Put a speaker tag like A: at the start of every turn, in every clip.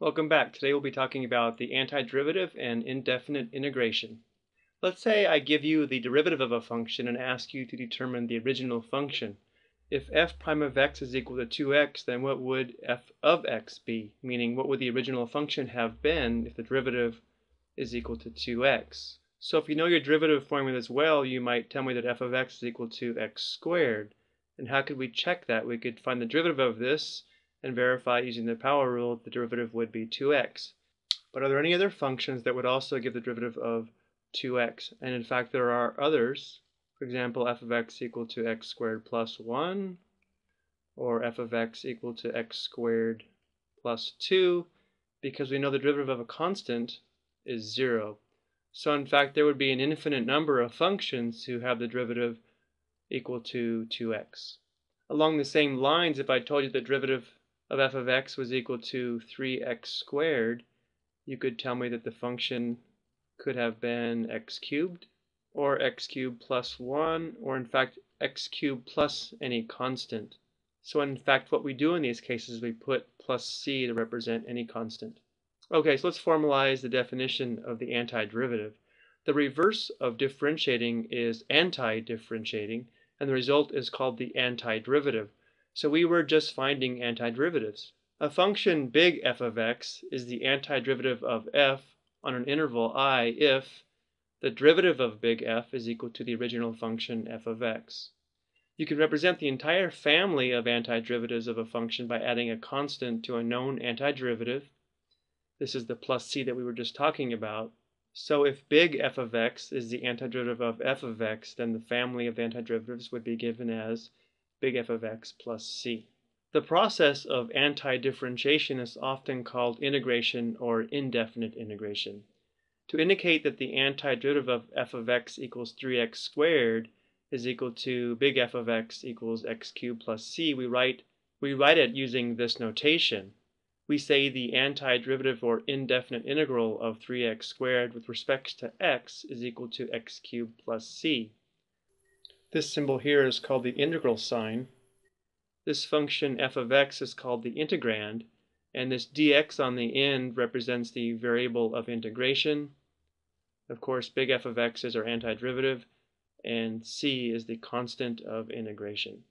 A: Welcome back. Today we'll be talking about the antiderivative and indefinite integration. Let's say I give you the derivative of a function and ask you to determine the original function. If f prime of x is equal to 2x, then what would f of x be? Meaning, what would the original function have been if the derivative is equal to 2x? So if you know your derivative formulas well, you might tell me that f of x is equal to x squared. And how could we check that? We could find the derivative of this and verify using the power rule the derivative would be 2x. But are there any other functions that would also give the derivative of 2x? And in fact, there are others. For example, f of x equal to x squared plus 1, or f of x equal to x squared plus 2, because we know the derivative of a constant is 0. So in fact, there would be an infinite number of functions who have the derivative equal to 2x. Along the same lines, if I told you the derivative of f of x was equal to 3x squared, you could tell me that the function could have been x cubed, or x cubed plus 1, or in fact x cubed plus any constant. So in fact what we do in these cases we put plus c to represent any constant. Okay, so let's formalize the definition of the antiderivative. The reverse of differentiating is anti-differentiating, and the result is called the antiderivative. So we were just finding antiderivatives. A function big f of x is the antiderivative of f on an interval i if the derivative of big F is equal to the original function f of x. You can represent the entire family of antiderivatives of a function by adding a constant to a known antiderivative. This is the plus c that we were just talking about. So if big f of x is the antiderivative of f of x, then the family of antiderivatives would be given as big F of x plus c. The process of anti-differentiation is often called integration or indefinite integration. To indicate that the antiderivative of f of x equals 3x squared is equal to big F of x equals x cubed plus c, we write, we write it using this notation. We say the antiderivative or indefinite integral of 3x squared with respect to x is equal to x cubed plus c. This symbol here is called the integral sign. This function f of x is called the integrand, and this dx on the end represents the variable of integration. Of course, big F of x is our antiderivative, and c is the constant of integration.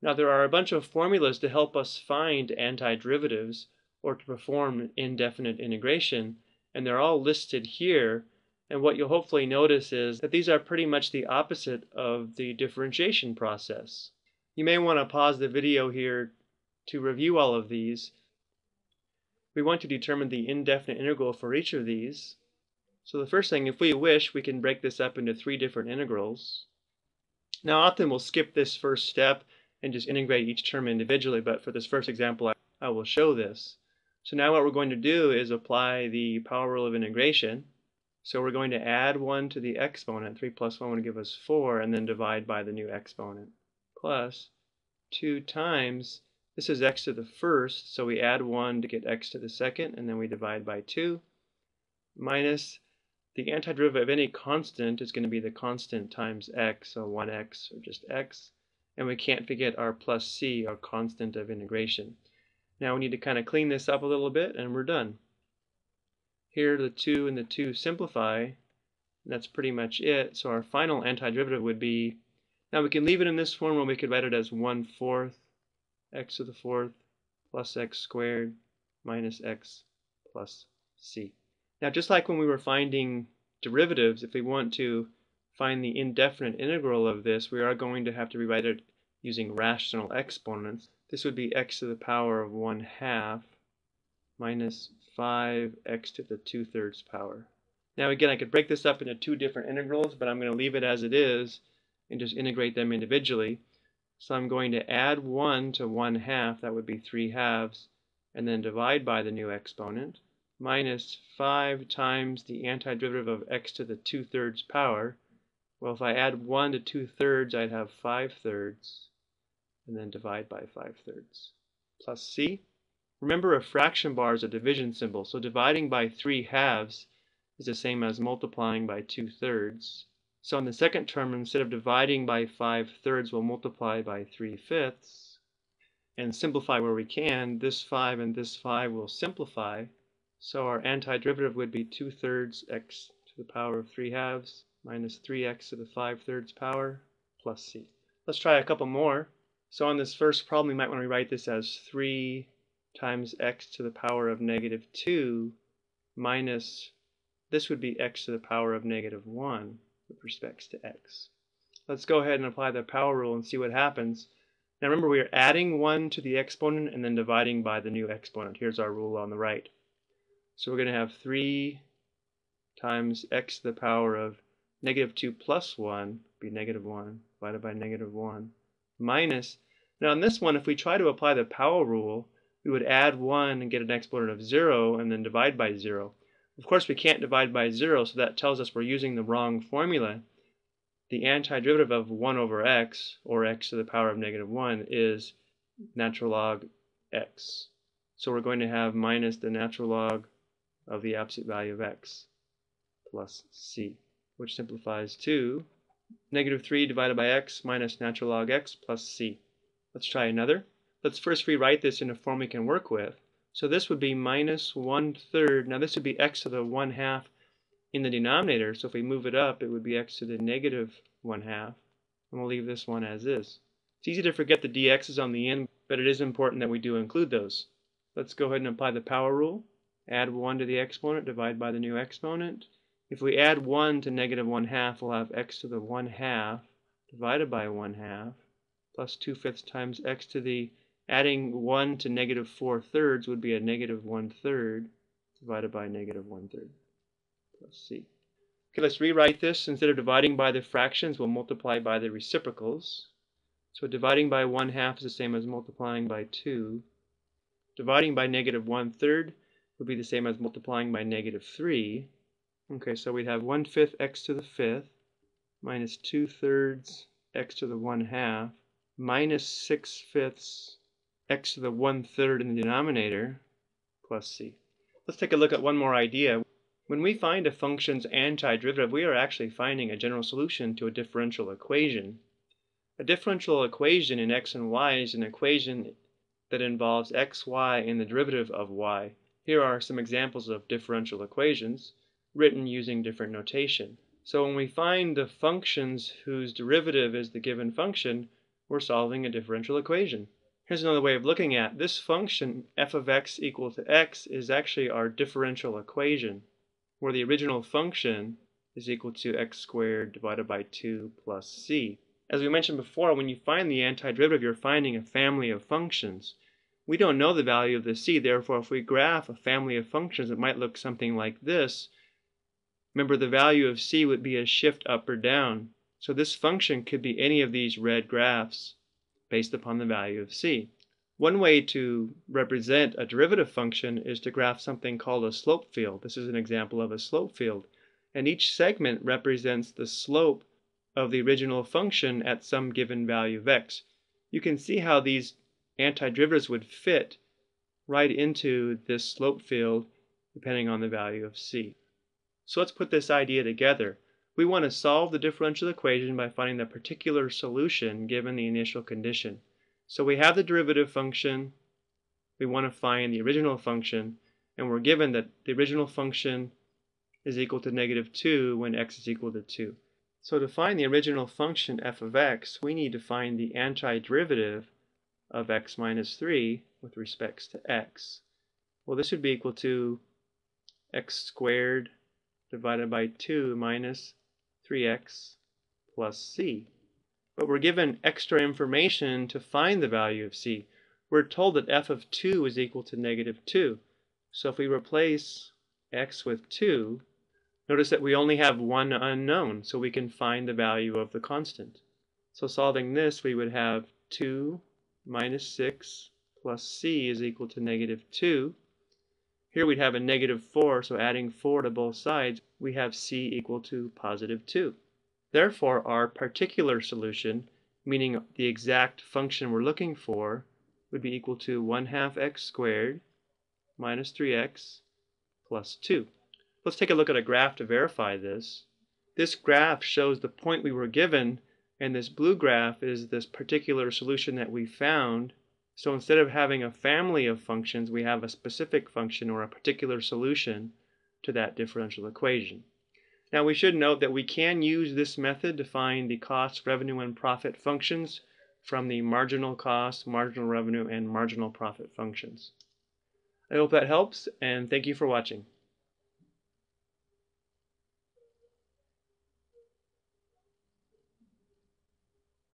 A: Now there are a bunch of formulas to help us find antiderivatives or to perform indefinite integration, and they're all listed here and what you'll hopefully notice is that these are pretty much the opposite of the differentiation process. You may want to pause the video here to review all of these. We want to determine the indefinite integral for each of these. So the first thing, if we wish, we can break this up into three different integrals. Now often we'll skip this first step and just integrate each term individually, but for this first example I, will show this. So now what we're going to do is apply the power rule of integration. So we're going to add 1 to the exponent. 3 plus 1 would give us 4, and then divide by the new exponent. Plus 2 times, this is x to the first, so we add 1 to get x to the second, and then we divide by 2. Minus the antiderivative of any constant is going to be the constant times x, so 1x, or just x. And we can't forget our plus c, our constant of integration. Now we need to kind of clean this up a little bit, and we're done. Here the 2 and the 2 simplify. that's pretty much it. So our final antiderivative would be, now we can leave it in this form or we could write it as 1 fourth x to the fourth plus x squared minus x plus c. Now just like when we were finding derivatives, if we want to find the indefinite integral of this, we are going to have to rewrite it using rational exponents. This would be x to the power of 1 half minus 5x to the 2 thirds power. Now again, I could break this up into two different integrals, but I'm going to leave it as it is and just integrate them individually. So I'm going to add 1 to 1 half, that would be 3 halves, and then divide by the new exponent, minus 5 times the antiderivative of x to the 2 thirds power. Well, if I add 1 to 2 thirds, I'd have 5 thirds, and then divide by 5 thirds, plus c. Remember a fraction bar is a division symbol, so dividing by 3 halves is the same as multiplying by 2 thirds. So in the second term, instead of dividing by 5 thirds, we'll multiply by 3 fifths and simplify where we can. This 5 and this 5 will simplify. So our antiderivative would be 2 thirds x to the power of 3 halves minus 3x to the 5 thirds power plus c. Let's try a couple more. So on this first problem, we might want to rewrite this as 3 times x to the power of negative 2 minus, this would be x to the power of negative 1 with respects to x. Let's go ahead and apply the power rule and see what happens. Now remember, we are adding 1 to the exponent and then dividing by the new exponent. Here's our rule on the right. So we're going to have 3 times x to the power of negative 2 plus 1 be negative 1 divided by negative 1 minus, now in this one if we try to apply the power rule we would add 1 and get an exponent of 0 and then divide by 0. Of course we can't divide by 0 so that tells us we're using the wrong formula. The antiderivative of 1 over x or x to the power of negative 1 is natural log x. So we're going to have minus the natural log of the absolute value of x plus c, which simplifies to negative 3 divided by x minus natural log x plus c. Let's try another. Let's first rewrite this in a form we can work with. So this would be minus 1 third. Now this would be x to the 1 half in the denominator. So if we move it up, it would be x to the negative 1 half. And we'll leave this one as is. It's easy to forget the dx's on the end, but it is important that we do include those. Let's go ahead and apply the power rule. Add 1 to the exponent, divide by the new exponent. If we add 1 to negative 1 half, we'll have x to the 1 half divided by 1 half plus 2 fifths times x to the Adding 1 to negative 4 thirds would be a negative 1 third divided by negative 1 third plus c. Okay, let's rewrite this. Instead of dividing by the fractions, we'll multiply by the reciprocals. So dividing by 1 half is the same as multiplying by 2. Dividing by negative 1 third would be the same as multiplying by negative 3. Okay, so we'd have 1 fifth x to the fifth minus 2 thirds x to the 1 half minus 6 fifths x to the one-third in the denominator plus c. Let's take a look at one more idea. When we find a function's antiderivative, we are actually finding a general solution to a differential equation. A differential equation in x and y is an equation that involves x, y, and the derivative of y. Here are some examples of differential equations written using different notation. So when we find the functions whose derivative is the given function, we're solving a differential equation. Here's another way of looking at this function f of x equal to x is actually our differential equation where the original function is equal to x squared divided by 2 plus c. As we mentioned before, when you find the antiderivative, you're finding a family of functions. We don't know the value of the c, therefore if we graph a family of functions, it might look something like this. Remember, the value of c would be a shift up or down. So this function could be any of these red graphs based upon the value of c. One way to represent a derivative function is to graph something called a slope field. This is an example of a slope field. And each segment represents the slope of the original function at some given value of x. You can see how these antiderivatives would fit right into this slope field depending on the value of c. So let's put this idea together. We want to solve the differential equation by finding the particular solution given the initial condition. So we have the derivative function, we want to find the original function, and we're given that the original function is equal to negative 2 when x is equal to 2. So to find the original function f of x, we need to find the antiderivative of x minus 3 with respects to x. Well, this would be equal to x squared divided by 2 minus 3x plus c. But we're given extra information to find the value of c. We're told that f of 2 is equal to negative 2. So if we replace x with 2, notice that we only have one unknown, so we can find the value of the constant. So solving this, we would have 2 minus 6 plus c is equal to negative 2. Here we'd have a negative 4, so adding 4 to both sides, we have c equal to positive 2. Therefore, our particular solution, meaning the exact function we're looking for, would be equal to 1 half x squared minus 3x plus 2. Let's take a look at a graph to verify this. This graph shows the point we were given, and this blue graph is this particular solution that we found So instead of having a family of functions, we have a specific function or a particular solution to that differential equation. Now we should note that we can use this method to find the cost, revenue, and profit functions from the marginal cost, marginal revenue, and marginal profit functions. I hope that helps, and thank you for watching.